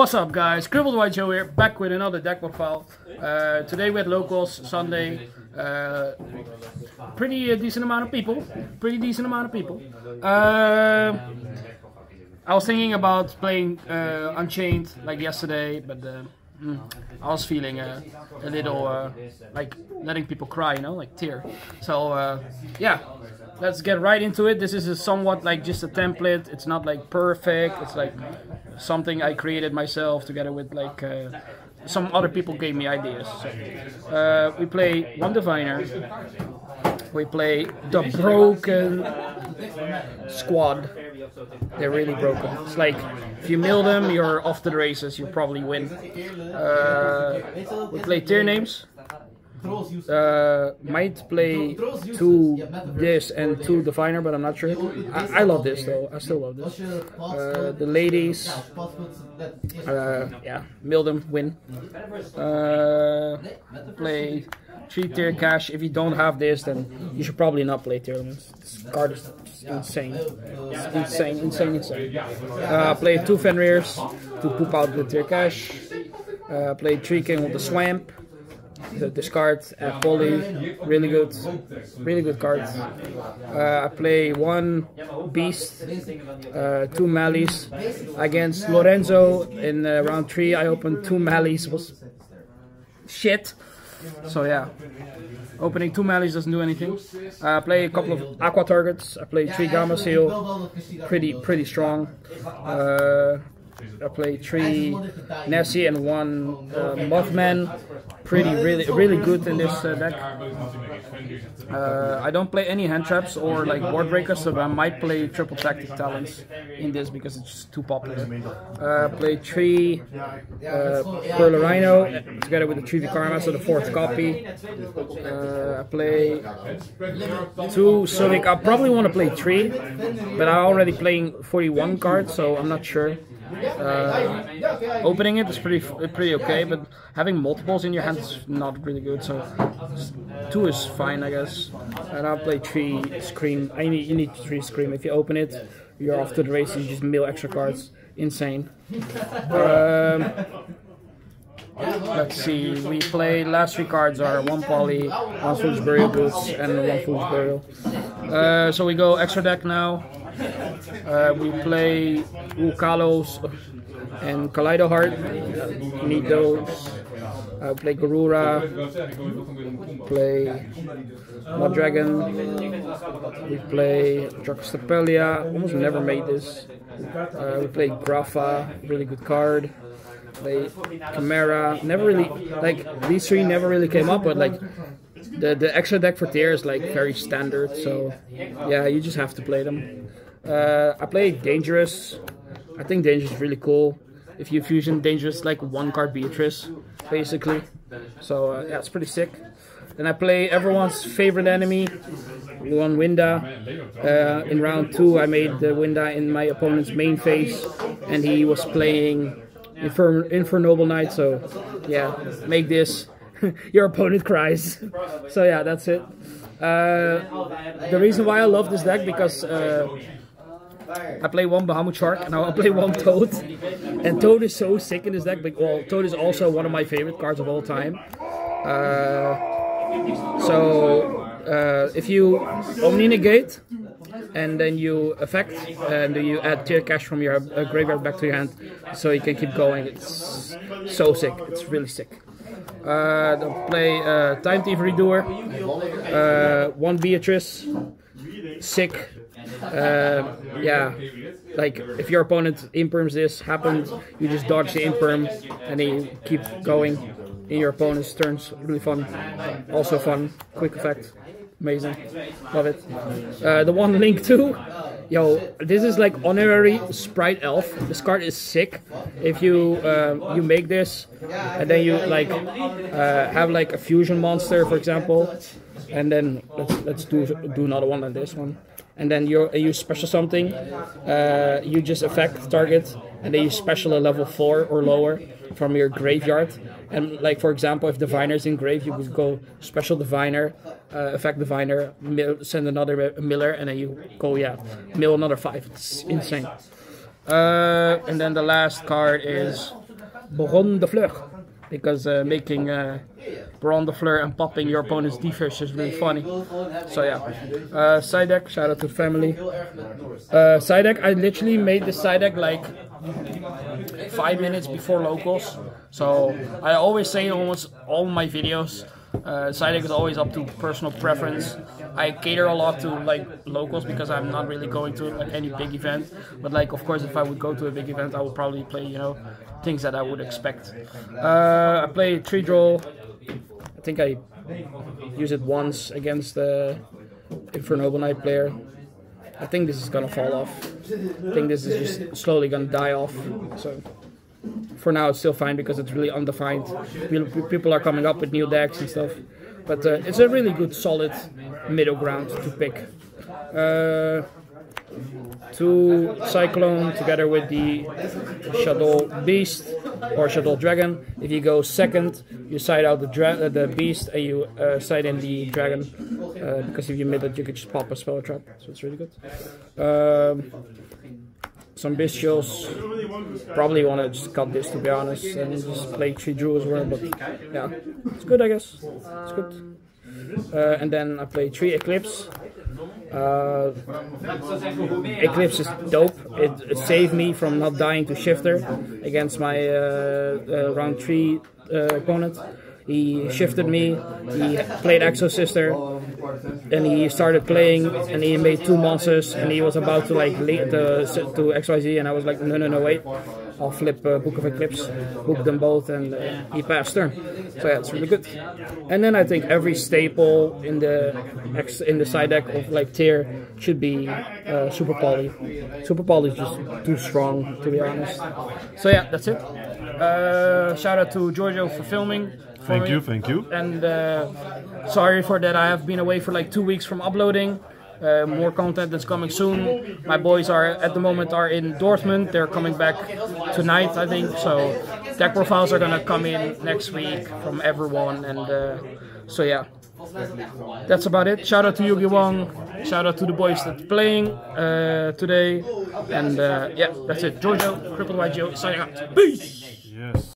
What's up guys, Crippled White Joe here, back with another deck profile. Uh, today we had locals, Sunday, uh, pretty uh, decent amount of people, pretty decent amount of people. Uh, I was thinking about playing uh, Unchained like yesterday, but mm, I was feeling a little like letting people cry, you know, like tear. So yeah, let's get right into it. This is somewhat like just a template. It's not like perfect. It's like something I created myself together with like uh, some other people gave me ideas. So, uh, we play one diviner. We play the broken squad. They're really broken. It's like if you mill them, you're off to the races. You probably win. Uh, we play Tearlaments. Uh, might play two this and two diviner, but I'm not sure. I, I love this though. I still love this. Uh, the ladies, uh, yeah, mill them, win. Uh, play three tier cash. If you don't have this, then you should probably not play Tearlaments. This card is insane. Insane, insane, insane. Uh, play two Fenrirs to poop out the tier cash. Uh, play three king with the swamp the discard at poly, really good, really good cards. Uh, I play one beast, uh, two mallees against Lorenzo in uh, round three. I opened two mallees was shit. So yeah, opening two mallees doesn't do anything. I play a couple of aqua targets. I play three gamma seal, pretty pretty strong. Uh, I play three Nessie and one uh, Mothman. Pretty, really, really good in this uh, deck. Uh, I don't play any hand traps or like board breakers, so I might play triple tactic talents in this because it's too popular. Uh, play three uh, Perlereino together with the 3 Karma, so the fourth copy. Uh, I play two Civic. I probably want to play three, but I'm already playing 41 cards, so I'm not sure. Uh, opening it is pretty pretty okay, but having multiples in your hand is not really good. So two is fine, I guess. And I'll play three scream. I need you need three scream. If you open it, you're off to the races. You just mill extra cards. Insane. Um, Let's see, we play, last three cards are one poly, one foolish burial goods, and one foolish burial. Uh, so we go extra deck now. Uh, we play Ukalos and Kaleido Heart. Need those. Uh, play Garura. Play Mud Dragon. We play Dragostapelia. Almost never made this. Uh, we play Grapha. Really good card. Play Chimera. Never really like these three never really came up, but like the the extra deck for tier is like very standard. So yeah, you just have to play them. Uh, I play Dangerous. I think Dangerous is really cool. If you fusion Dangerous, like one card Beatrice, basically. So uh, yeah, it's pretty sick. Then I play everyone's favorite enemy, one Winda. Uh, in round two, I made the Winda in my opponent's main phase, and he was playing Infer Infernoble Knight. So yeah, make this. Your opponent cries. so yeah, that's it. Uh, the reason why I love this deck because uh, I play one Bahamut Shark and I'll play one Toad. And Toad is so sick in this deck. But, well, Toad is also one of my favorite cards of all time. Uh, so uh, if you Omni Negate and then you effect and you add tier cash from your uh, graveyard back to your hand so you can keep going. It's so sick. It's really sick. Uh, play uh, Time Thief Redoer, uh, one Beatrice, sick. Uh, yeah, like if your opponent imperms this happens, you just dodge the imperm and then you keep going in your opponent's turns. Really fun. Also fun. Quick effect. Amazing. Love it. Uh, the one link too. Yo, this is like honorary sprite elf. This card is sick. If you uh, you make this and then you like uh, have like a fusion monster, for example, and then let's let's do do another one like this one and then you you special something, uh, you just affect target, and then you special a level four or lower from your graveyard. And like for example, if Diviner is in grave, you would go special Diviner, uh, affect Diviner, mill, send another Miller, and then you go yeah, mill another five. It's insane. Uh, and then the last card is Baron de Fleur because uh, making uh, Baron de Fleur and popping your opponent's defense is really funny. So yeah, uh, side deck. Shout out to family. Uh, side deck. I literally made the side deck like five minutes before locals. So I always say in almost all my videos. Uh, side deck is always up to personal preference. I cater a lot to like locals because I'm not really going to like any big event. But like of course, if I would go to a big event, I would probably play you know things that I would expect. Uh, I play tree draw. I think I use it once against the Infernoble Knight player. I think this is gonna fall off. I think this is just slowly gonna die off. So for now, it's still fine because it's really undefined. People are coming up with new decks and stuff, but uh, it's a really good, solid middle ground to pick. Uh, to Cyclone together with the Shadow Beast or Shadow Dragon. If you go second, you side out the dra the Beast and you uh, side in the Dragon. Uh, because if you mid it, you could just pop a spell trap. So it's really good. Um, some bestials. Probably want to just cut this to be honest and just play three Drew as well. But yeah, it's good I guess. It's good. Uh, and then I play three Eclipse. Uh, Eclipse is dope. It, it, saved me from not dying to Shifter against my uh, uh round 3 uh, opponent. He shifted me, he played Exo Sister, and he started playing, and he made two monsters, and he was about to like lead to, to XYZ, and I was like, no, no, no, wait. I'll flip uh, Book of Eclipse, book them both, and uh, he passed turn. So yeah, it's really good. And then I think every staple in the in the side deck of like tier should be uh, Super Poly. Super Poly is just too strong, to be honest. So yeah, that's it. Uh, shout out to Giorgio for filming. For thank me. you, thank you. And uh, sorry for that. I have been away for like two weeks from uploading. Uh, more content is coming soon. My boys are at the moment are in Dortmund. They're coming back tonight, I think. So deck profiles are gonna come in next week from everyone, and uh, so yeah. That's about it. Shout out to Yugi Wong. Shout out to the boys that's playing uh, today. And uh, yeah, that's it. Giorgio, Crippled White Joe, signing out. Peace! Yes.